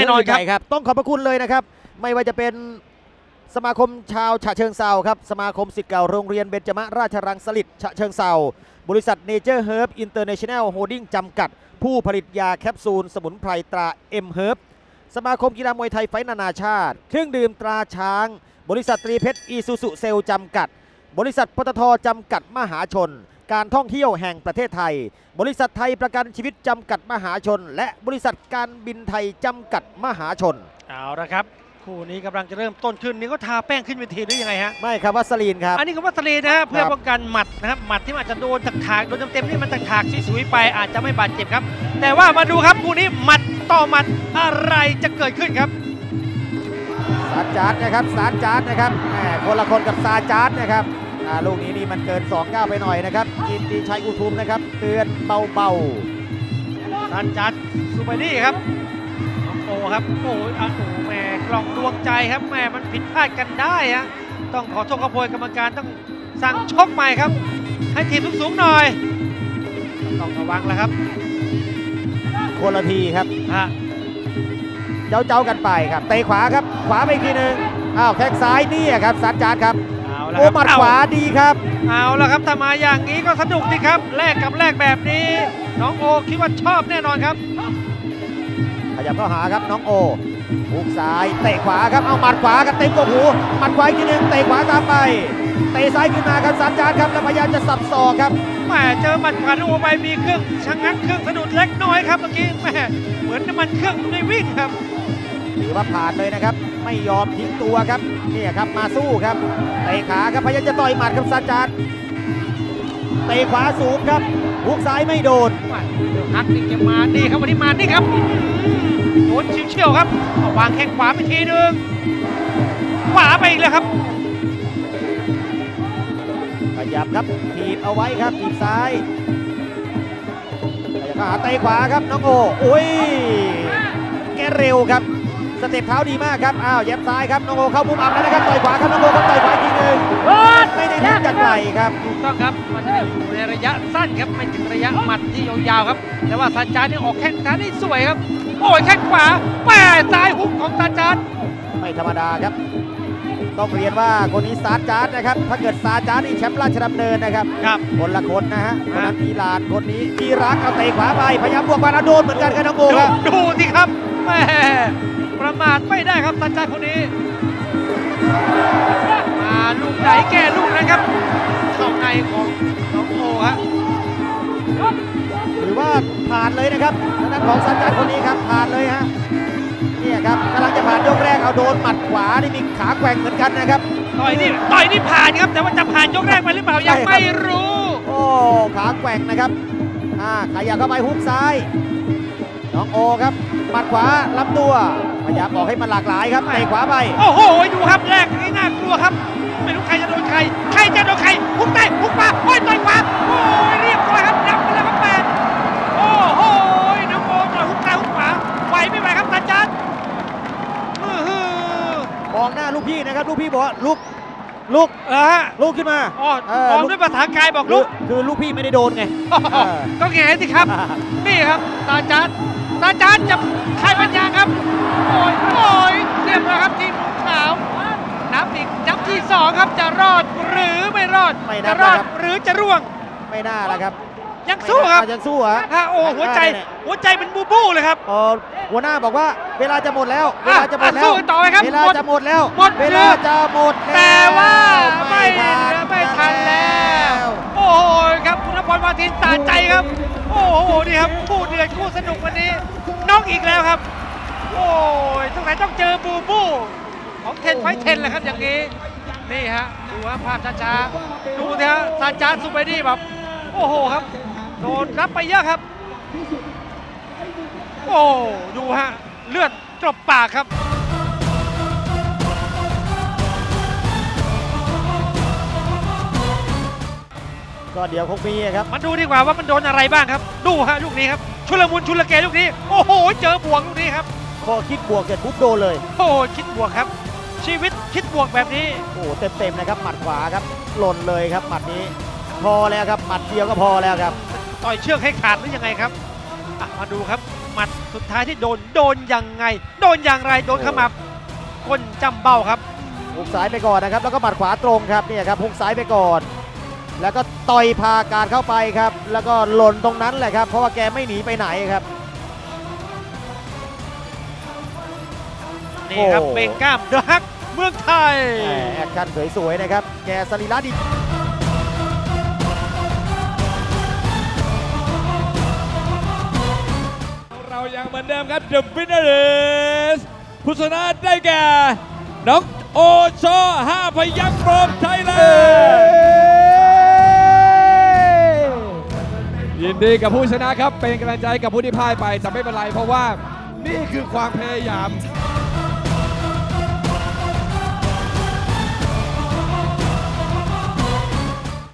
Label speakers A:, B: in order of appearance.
A: แน่นอนครับ
B: ครับ ต้องขอบพระคุณเลยนะครับ ไม่ว่าจะเป็นสมาคมชาวฉะเชิงเทราครับ สมาคมศิษย์เก่าโรงเรียนเบญจมราชรังสฤษฎ์ฉะเชิงเทราบริษัท Nature Herb International Holding จำกัด ผู้ผลิตยาแคปซูล สมุนไพรตราเอ็มเฮิร์บสมาคมกีฬามวยไทยไฟท์นานาชาติ เครื่องดื่มตราช้าง บริษัทตรีเพชรอีซูซุเซลจำกัด บริษัทปตทจำกัดมหาชน การท่องเที่ยวแห่งประเทศไทย บริษัทไทยประกันชีวิตจำกัดมหาชน และบริษัทการบินไทยจำกัดมหาชน
A: เอาละครับ คู่นี้กำลังจะเริ่มต้นขึ้นนี่ก็ทาแป้งขึ้นเวทีหรือยังไงฮะ
B: ไม่ครับวัสลีนครับ
A: อันนี้ก็วัสลีนนะฮะเพื่อป้องกันหมัดนะครับหมัดที่มันอาจจะโดนถากถากๆโดนเต็มๆนี่มันถากถากๆสุยๆไปอาจจะไม่บาดเจ็บครับ แต่ว่ามาดูครับคู่นี้หมัดต่อหมัดอะไรจะเกิดขึ้นครับ
B: ซาจาร์ดนะครับซาจาร์ดนะครับแหมคนละคนกับซาจาร์ดนะครับ อ่าลูกนี้นี่มันเกิน2 9ไปหน่อยนะครับกินดีชัยอุทุมนะครับเตือนเบา
A: ซันจัดซูเปอร์นี่ครับน้องโอครับโอ้ยอะโอ้แหม่กล่องดวงใจครับแหม่มันผิดพลาดกันได้ฮะต้องขอโทษขอโพยกรรมการต้องสั่งชกใหม่ครับ ให้ทีมสูงๆหน่อย ต้องระวังแล้วครับ
B: ๆคนละทีครับ
A: ฮะ
B: เจ้าเจ้าๆกันไปครับเตะขวาครับ ขวาไปอีกทีหนึ่งอ้าวแข้งซ้ายนี่ครับซาจาร์ดครับ
A: เอา ละ
B: โอ้
A: ครับ
B: หมัด
A: เอ
B: ขวาดีครับ
A: เอาละครับถ้ามาอย่างนี้ก็สนุกดีครับแลกกับแลกแบบนี้ น้องโอคิดว่าชอบแน่นอนครับ
B: ขยับเข้าหาครับน้องโอหุกซ้ายเตะขวาครับเอาหมัดขวากันเต็มกบหูหมัดขวาอีกทีหนึงเตะขวาตามไปเตะซ้ายขึ้นมาครับซานจานครับแล้วพยายามจะสับศอกครับ
A: แหมเจอหมัดขวาน้องโอไปมีเครื่องชะงักเครื่องสะดุดเล็กน้อยครับเมื่อกี้แหมเหมือนน้ำมันเครื่องไม่วิ่งครับ
B: ถือว่าผ่านเลยนะครับ ไม่ยอมทิ้งตัวครับนี่ครับมาสู้ครับเตะขาครับพยายามจะต่อยหมัดครับซานจานเตะขวาสูงครับหุกซ้ายไม่โดน
A: เดี๋ยวฮักนี่แกมานี่ครับวันนี้มานี่ครับโดนเฉียวๆครับเอาวางแข้งขวาไปทีนึงขวาไปอีกแล้วครับ
B: ขยับครับถีบเอาไว้ครับถีบซ้ายขยับเข้าหาเตะขวาครับน้องโอโอ้ยแกเร็วครับ สเต็ปเท้าดีมากครับ อ้าว แยบซ้ายครับน้องโอเข้ามุมอับแล้วนะครับ ต่อยขวาครับน้องโอครับต่อยขวาอีกทีหนึ่งไม่ได้ทิ้งจากไหลครับ
A: ถูกต้องครับ มันจะอยู่ในระยะสั้นครับไม่ถึงระยะหมัดที่ยาวๆครับ แต่ว่าซานจานนี่ออกแข้งซ้ายได้สวยครับ โอ้ยแข้งขวาแปะซ้ายฮุกของซานจาน
B: ไม่ธรรมดาครับ ต้องเรียนว่าคนนี้ซาจาร์ดนะครับ ถ้าเกิดซาจาร์ดนี่แชมป์ราชดำเนินนะครับ
A: ครับ
B: คนละคนนะฮะคนนั้น
A: ฮะ
B: อิหร่านคนนี้อิรักเอาเตะขวาไปพยายามบวกมาแล้วโดนเหมือนกันครับน้องโอ
A: ดู
B: ครับ
A: ดูสิครับแม่ ประมาทไม่ได้ครับซานจานคนนี้ มาลูกไหนแก้ลูกนั้นครับเข้าในของน้องโอฮะ
B: ถือว่าผ่านเลยนะครับทางด้านของซาจาร์ดคนนี้ครับผ่านเลยฮะเนี่ยครับกำลังจะผ่านยกแรกเอาโดนหมัดขวานี่มีขาแกว่งเหมือนกันนะครับ
A: ต่อยนี่ต่อยนี่ผ่านครับแต่ว่าจะผ่านยกแรกไปหรือเปล่ายัง
B: ใช่ครับ
A: ไม่รู้
B: โอ้ขาแกว่งนะครับอ่าขยับเข้าไปฮุกซ้ายน้องโอครับหมัดขวาลำตัว พยายามบอกให้มันหลากหลายครับเตะขวาไป
A: โอ้โห ดูครับแรกนี่น่ากลัวครับ ไม่รู้ใครจะโดนใคร ใครจะโดนใครหุกใต้หุกมาโอ้ยต่อยขวาโอ้ยเรียบร้อยครับยับไปแล้วครับแปดโอ้โหน้องโมต่อยหุกใต้หุกขวาไหวไม่ไหวครับตาจัดอื้อหือ
B: มองหน้าลูกพี่นะครับลูกพี่บอกว่าลุกลุก
A: เออฮะ
B: ลุกขึ้นมา
A: อ๋อ
B: เออ
A: มอง
B: ลุก
A: ด้วยภาษากายบอก
B: คื
A: ลุ
B: อกคือลูกพี่ไม่ได้โดนไงเออ
A: ก็แง่สิครับนี่ครับตาจัด ตาจัดจะใครปัญญาครับ โอ้ยโอ้ยเรียบร้อยครับทีมขาวนับอีกนับที่สองครับจะรอดหรือไม่รอด
B: ไม่นั
A: จะ
B: บ
A: รอด
B: นะครับ
A: หรือจะร่วง
B: ไม่น่าละครับ
A: ยังสู้ครับ
B: ไม่น่าจะสู้ฮะ
A: ฮะโอ้หัวใจ
B: ไม่น่าเนี่ย
A: หัวใจเป็นบูบูเลยครับ
B: เออหัวหน้าบอกว่า เวลาจะหมดแล้ว เว
A: อะ
B: ลาจะหมดแล้
A: อะสู้
B: ว
A: กันต่อไหมครับ
B: เวลา
A: หมด
B: จะหมดแล้ว
A: หมด
B: เวลาจะหมดแล้ว
A: แต่ว่าไม่
B: ทัน
A: ไม่ทันแล้วโอ้โห ครับคุณนพรมาทินตาใจครับ โอ้โหนี่ครับคู่เดือดคู่สนุกวันนี้น็อกอีกแล้วครับ โอ้ยสงสัยต้องเจอบูบูของเทนไฟเทนแหละครับอย่างนี้นี่ฮะดูฮะภาพช้าๆดูนะฮะซานจานซูเปอร์ดี้แบบโอ้โหครับโดนรับไปเยอะครับ โอ้ดูฮะเลือดกลบปากครับ
B: ก็เดี๋ยวคงมีครับ
A: มาดูดีกว่าว่ามันโดนอะไรบ้างครับ ดูฮะลูกนี้ครับชุลมุนชุลเกลูกนี้โอ้โหเจอบวกลูกนี้ครับ
B: พอคิดบวกเสร็จปุ๊บโดนเลย
A: โอ้โหคิดบวกครับ ชีวิตคิดบวกแบบนี้
B: โอ้เต็มเต็มๆนะครับหมัดขวาครับหล่นเลยครับหมัดนี้ พอแล้วครับหมัดเดียวก็พอแล้วครับ
A: ต่อยเชือกให้ขาดหรือยังไงครับอะมาดูครับหมัดสุดท้ายที่โดนโดนยังไง โดนอย่างไรโดนขมับก้นจำเบ้าครับ
B: ฮุกซ้ายไปก่อนนะครับ แล้วก็หมัดขวาตรงครับเนี่ยครับฮุกซ้ายไปก่อน แล้วก็ต่อยพาการเข้าไปครับ แล้วก็หล่นตรงนั้นแหละครับ เพราะว่าแกไม่หนีไปไหนครับ
A: นี่ครับ
B: โอ้
A: เบ่งกล้ามดรักเมืองไทย
B: แหมแอคชั่นสวยๆนะครับ แกสรีระดี
C: เรายังเหมือนเดิมครับ The winner is ผู้ชนะได้แก่ น้องโอชอห้าพยักษ์โปรมไทยแลนด์ ยินดีกับผู้ชนะครับ เป็นกำลังใจกับผู้ที่พ่ายไปแต่ไม่เป็นไรเพราะว่านี่คือความพยายาม